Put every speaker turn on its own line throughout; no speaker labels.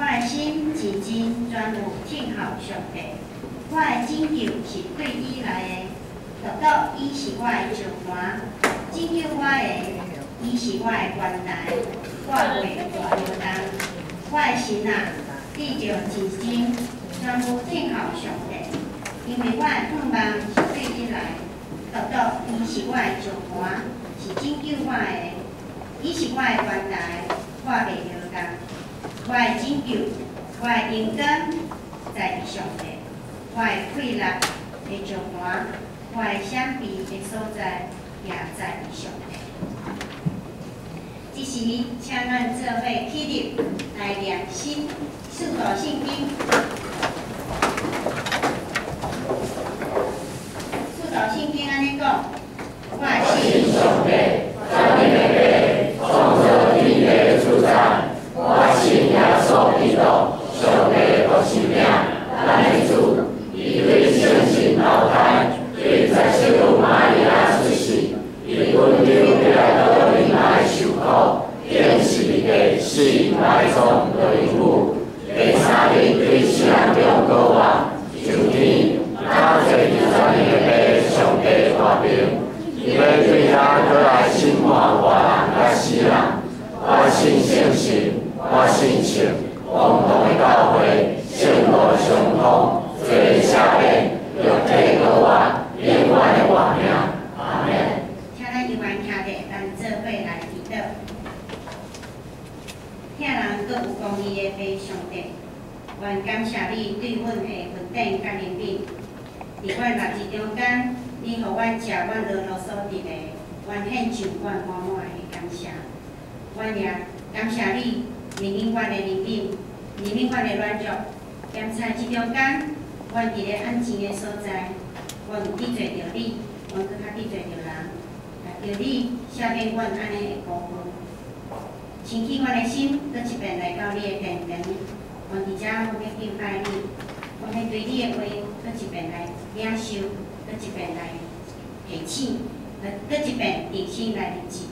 我的心至今全有听候上帝。我的拯救是对伊来的，独独伊是我的上盘，拯救我的，伊是我的关台，我袂大摇动。我的心啊，你着至今全部听候上帝，因为我的盼望是对伊来，独独伊是我的上盘，是拯救我的，伊是我的关台，我袂。我的拯救，我的勇敢在上帝。我的快乐的上盘，我的闪避的所在也在上帝。这时，请咱做伙起立来念心四道圣经。四道圣经安尼讲，我
信上帝，在你的创造天地主宰，我信耶稣基督，上帝的生命，咱的主。伊对圣心投胎，对在小玛利亚出世，伊温柔的道理来受苦，天是的是埋葬的灵妇，第三日对上中国话，上天他在第三日的上帝发兵，伊要对他过来审判活人甲死人，我信圣心，我信信，共同的教会，圣路相通。在下面有这个话，另外的话名，阿门。
请咱一万听者，咱做伙来祈祷。听人各有公义的悲上帝，愿感谢你对阮的稳定甲怜悯。伫阮日子中间，你予阮食阮落落所得的，愿献上阮满满的感谢。阮也感谢你怜悯阮的怜悯，怜悯阮的软弱，兼在即中间。阮伫咧安静的所在，阮有得罪着你，阮搁较得罪着人，也着你赦免阮安尼的过分，清起阮的心，搁一遍来到你的殿前，阮伫遮阮要敬拜你，阮要对你的话搁一遍来领受，搁一遍来提醒，搁一遍定心来立志，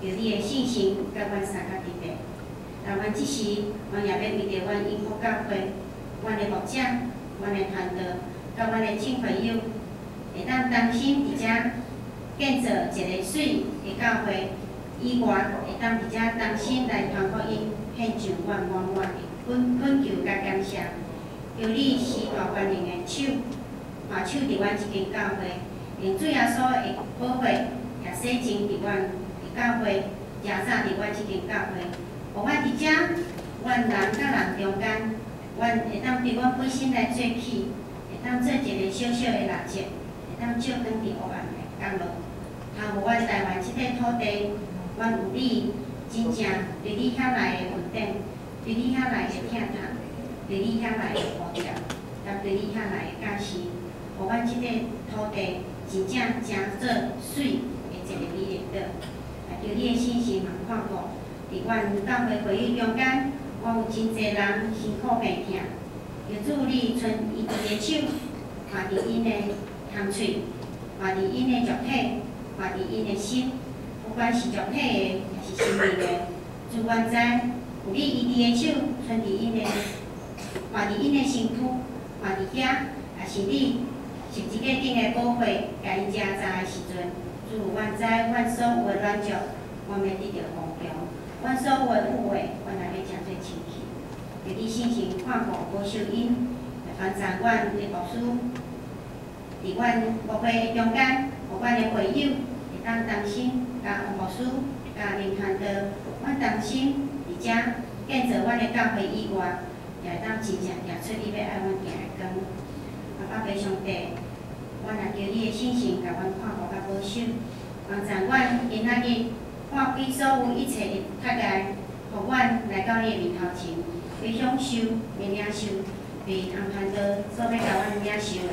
着你的信心甲阮三较特别。但阮即时，阮也要为着阮英福教会，阮的牧者。阮的团队，甲阮的亲朋友，会当当心伫遮建造一个水的教会，以外会当伫遮当心来传播因，献上阮满满的恳恳求甲感谢。求你使大关灵的手，把手伫阮即间教会，用主耶稣的宝贝也洗净伫阮的教会，也早伫阮即间教会，互阮伫遮，阮人甲人中间。阮会当伫阮本身来做起，会当做一个小小的蜡烛，会当照光伫黑暗的角落。通互阮台湾即块土地，阮有你真正伫你遐来的稳定，伫你遐来的疼痛，伫你遐来的保障，甲伫你遐来的教示，互阮即块土地真正诚做水的一个美丽岛。啊，着你的信心嘛看顾，伫阮教会会议中间。我有真侪人辛苦病痛，求主你伸伊个手，画伫因的胸喙，画伫因的肉体，画伫因的心，不管是肉体的还是心灵的，主管知有你伊的手伸伫因的，画伫因的身躯，画伫遐，也是你十字架顶的宝血，甲伊遮扎的时阵，主管知阮所有的软弱，我们得到光强，阮所有的误会，阮也要诚侪清气。有你信心看顾保守因，传赞阮的牧师，伫阮牧会中间，互阮的朋友会当当心，甲牧师、甲领团队，阮当心而且建造阮的教会以外，也会当真正行出你要爱阮行的光。阿爸爸上帝，阮也求你的信心，甲阮看顾甲保守，传赞阮今仔日。看开所有一切的覆盖，互阮来到你的面头前，要享受、要领受，被安排到所要甲阮领受的。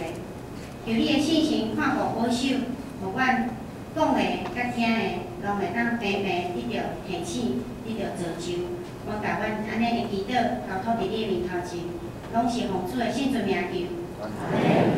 求你的信心看顾保守，互阮讲的甲听的，拢会当平平得到提醒，得到造就。我甲阮安尼的祈祷，交托伫你的面头前，拢是奉主的圣尊名求。